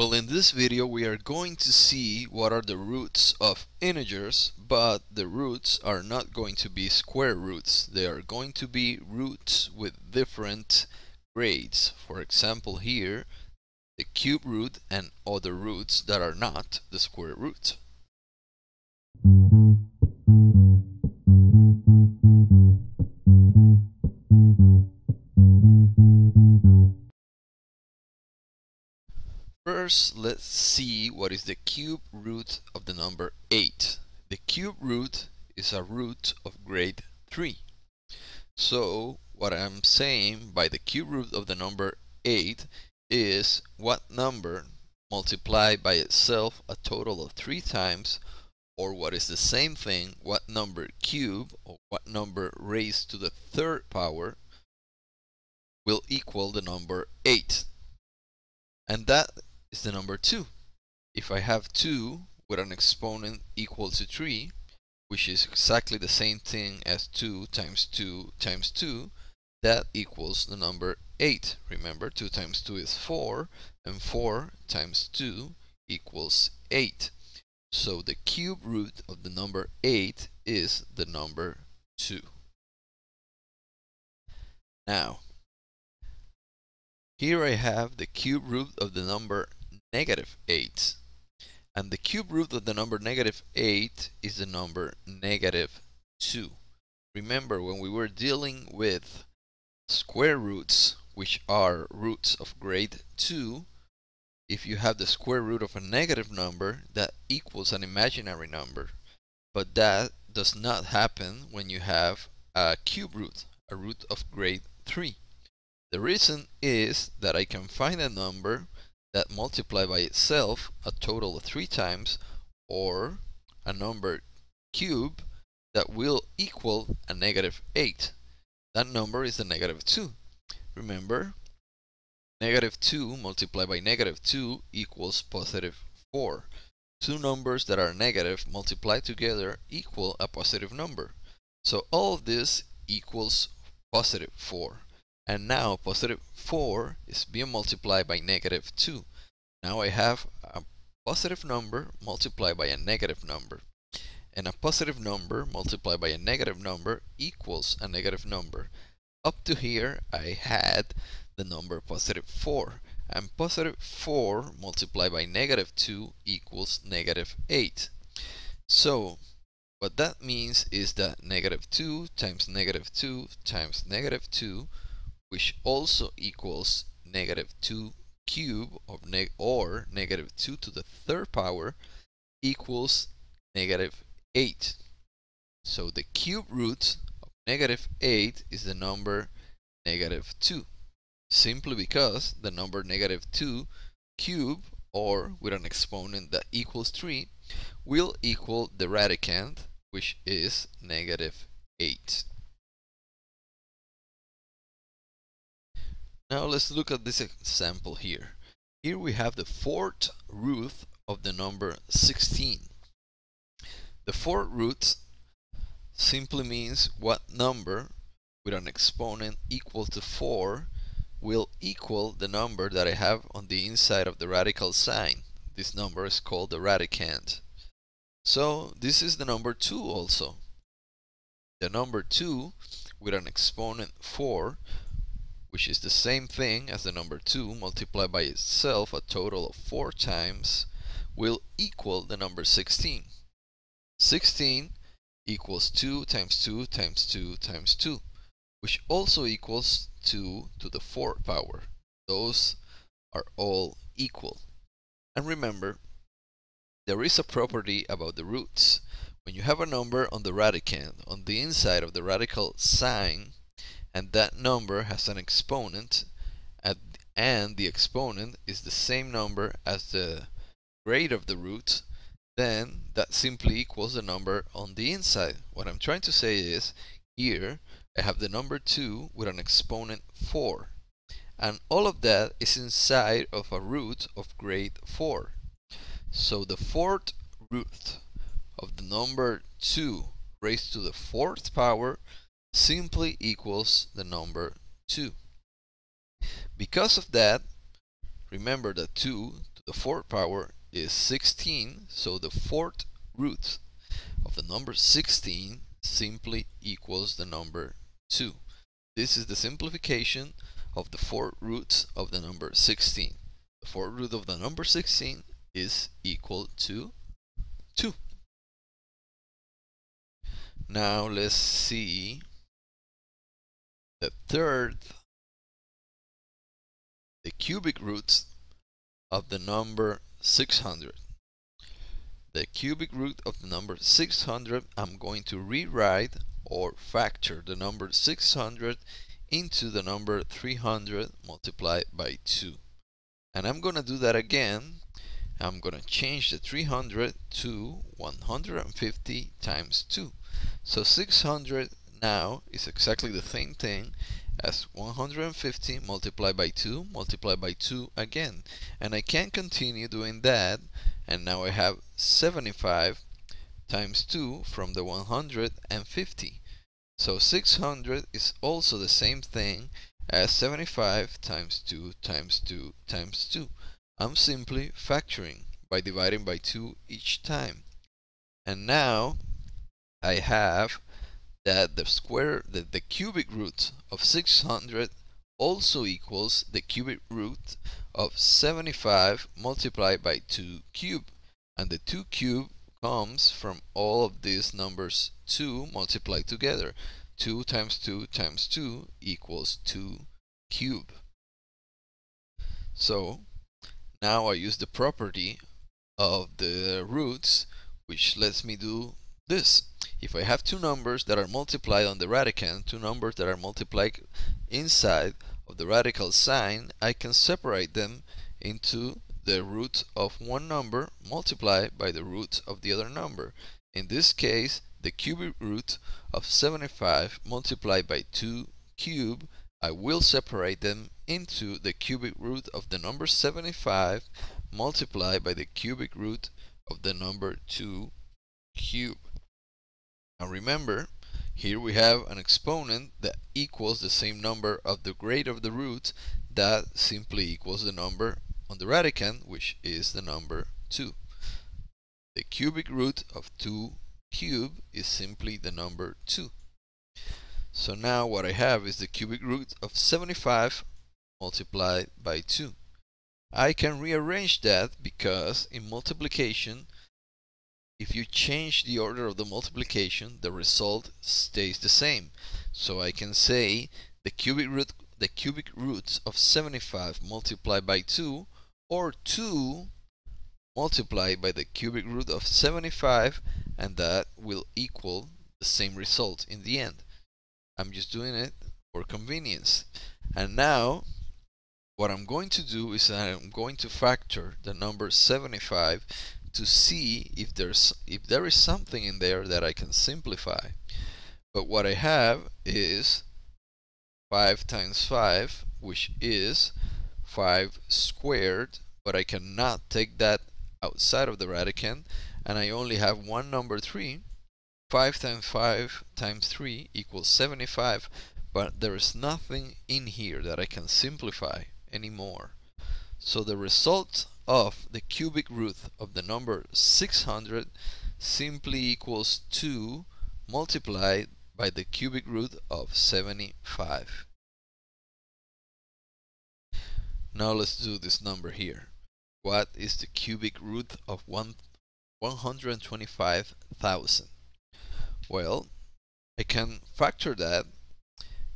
Well, in this video we are going to see what are the roots of integers, but the roots are not going to be square roots. They are going to be roots with different grades. For example here, the cube root and other roots that are not the square root. First, let's see what is the cube root of the number 8. The cube root is a root of grade 3. So, what I'm saying by the cube root of the number 8 is what number multiplied by itself a total of 3 times or what is the same thing, what number cube or what number raised to the third power will equal the number 8. And that is the number 2. If I have 2 with an exponent equal to 3, which is exactly the same thing as 2 times 2 times 2, that equals the number 8. Remember, 2 times 2 is 4, and 4 times 2 equals 8. So the cube root of the number 8 is the number 2. Now, here I have the cube root of the number negative 8. And the cube root of the number negative 8 is the number negative 2. Remember, when we were dealing with square roots, which are roots of grade 2, if you have the square root of a negative number, that equals an imaginary number. But that does not happen when you have a cube root, a root of grade 3. The reason is that I can find a number that multiply by itself a total of three times or a number cube that will equal a negative 8. That number is the negative 2. Remember, negative 2 multiplied by negative 2 equals positive 4. Two numbers that are negative multiplied together equal a positive number. So all of this equals positive 4. And now positive 4 is being multiplied by negative 2. Now I have a positive number multiplied by a negative number. And a positive number multiplied by a negative number equals a negative number. Up to here I had the number positive 4. And positive 4 multiplied by negative 2 equals negative 8. So what that means is that negative 2 times negative 2 times negative 2 which also equals negative 2 cube of neg or negative 2 to the third power equals negative 8. So the cube root of negative 8 is the number negative 2 simply because the number negative 2 cube or with an exponent that equals 3 will equal the radicand which is negative 8. Now let's look at this example here. Here we have the fourth root of the number 16. The fourth root simply means what number with an exponent equal to 4 will equal the number that I have on the inside of the radical sign. This number is called the radicand. So this is the number 2 also. The number 2 with an exponent 4 which is the same thing as the number 2 multiplied by itself a total of 4 times, will equal the number 16. 16 equals 2 times 2 times 2 times 2, which also equals 2 to the 4th power. Those are all equal. And remember, there is a property about the roots. When you have a number on the radicand, on the inside of the radical sign, and that number has an exponent and the exponent is the same number as the grade of the root then that simply equals the number on the inside. What I'm trying to say is here I have the number 2 with an exponent 4 and all of that is inside of a root of grade 4. So the fourth root of the number 2 raised to the fourth power simply equals the number 2. Because of that, remember that 2 to the fourth power is 16, so the fourth root of the number 16 simply equals the number 2. This is the simplification of the fourth roots of the number 16. The fourth root of the number 16 is equal to 2. Now let's see the third, the cubic root of the number 600. The cubic root of the number 600, I'm going to rewrite or factor the number 600 into the number 300 multiplied by 2. And I'm going to do that again. I'm going to change the 300 to 150 times 2. So 600 now is exactly the same thing as 150 multiplied by 2 multiplied by 2 again. And I can continue doing that and now I have 75 times 2 from the 150. So 600 is also the same thing as 75 times 2 times 2 times 2. I'm simply factoring by dividing by 2 each time. And now I have that the square, the, the cubic root of 600 also equals the cubic root of 75 multiplied by 2 cube. And the 2 cube comes from all of these numbers 2 multiplied together. 2 times 2 times 2 equals 2 cube. So now I use the property of the roots which lets me do this. If I have two numbers that are multiplied on the radicand, two numbers that are multiplied inside of the radical sign, I can separate them into the root of one number multiplied by the root of the other number. In this case, the cubic root of 75 multiplied by 2 cube, I will separate them into the cubic root of the number 75 multiplied by the cubic root of the number 2 cube. Now remember, here we have an exponent that equals the same number of the grade of the root that simply equals the number on the radicand, which is the number 2. The cubic root of 2 cube is simply the number 2. So now what I have is the cubic root of 75 multiplied by 2. I can rearrange that because in multiplication if you change the order of the multiplication, the result stays the same. So I can say the cubic root the cubic roots of 75 multiplied by 2 or 2 multiplied by the cubic root of 75 and that will equal the same result in the end. I'm just doing it for convenience. And now what I'm going to do is I'm going to factor the number 75 to see if there's if there is something in there that I can simplify. But what I have is 5 times 5, which is 5 squared, but I cannot take that outside of the radicand, and I only have one number 3. 5 times 5 times 3 equals 75, but there is nothing in here that I can simplify anymore. So the result of the cubic root of the number 600 simply equals 2 multiplied by the cubic root of 75. Now let's do this number here. What is the cubic root of one 125,000? Well, I can factor that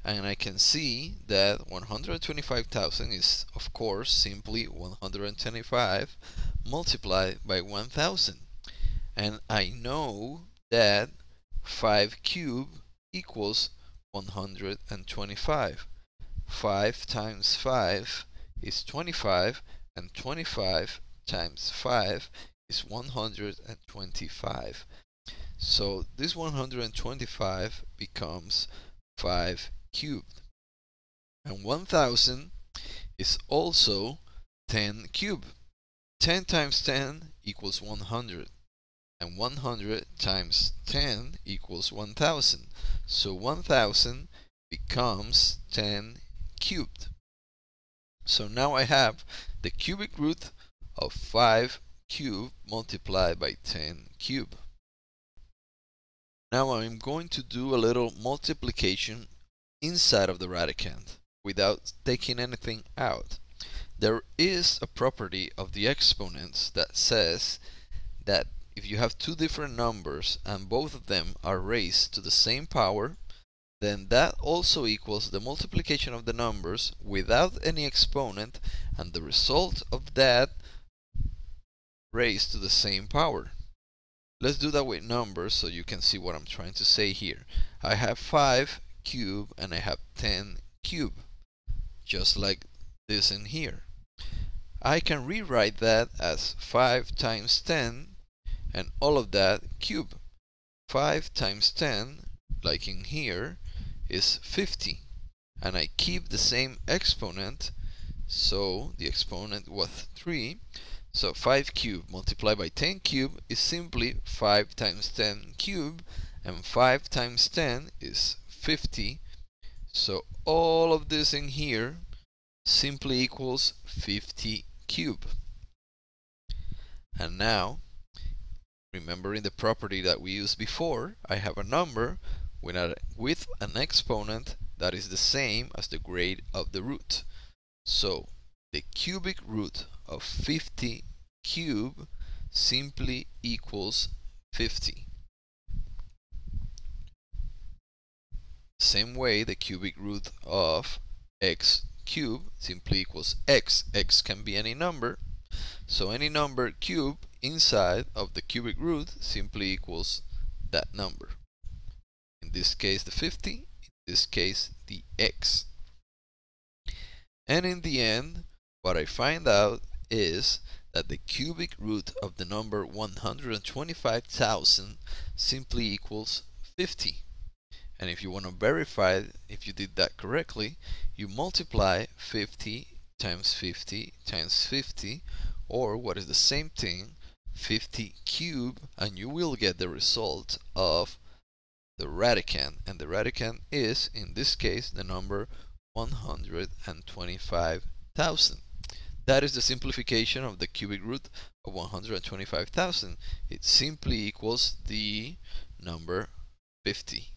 and I can see that 125,000 is of course simply 125 multiplied by 1000 and I know that 5 cube equals 125 5 times 5 is 25 and 25 times 5 is 125 so this 125 becomes 5 cubed. And 1000 is also 10 cubed. 10 times 10 equals 100. And 100 times 10 equals 1000. So 1000 becomes 10 cubed. So now I have the cubic root of 5 cubed multiplied by 10 cubed. Now I'm going to do a little multiplication inside of the radicand without taking anything out. There is a property of the exponents that says that if you have two different numbers and both of them are raised to the same power, then that also equals the multiplication of the numbers without any exponent and the result of that raised to the same power. Let's do that with numbers so you can see what I'm trying to say here. I have 5 cube and I have 10 cube, just like this in here. I can rewrite that as 5 times 10 and all of that cube. 5 times 10, like in here, is 50. And I keep the same exponent, so the exponent was 3. So 5 cube multiplied by 10 cube is simply 5 times 10 cube, and 5 times 10 is 50. So all of this in here simply equals 50 cube. And now Remembering the property that we used before, I have a number with, an exponent that is the same as the grade of the root. So the cubic root of 50 cube simply equals 50. Same way, the cubic root of x cube simply equals x. x can be any number. So any number cube inside of the cubic root simply equals that number. In this case the 50, in this case the x. And in the end, what I find out is that the cubic root of the number 125,000 simply equals 50. And if you want to verify if you did that correctly, you multiply 50 times 50 times 50, or what is the same thing, 50 cube and you will get the result of the radicand. And the radicand is in this case the number 125,000 that is the simplification of the cubic root of 125,000 it simply equals the number 50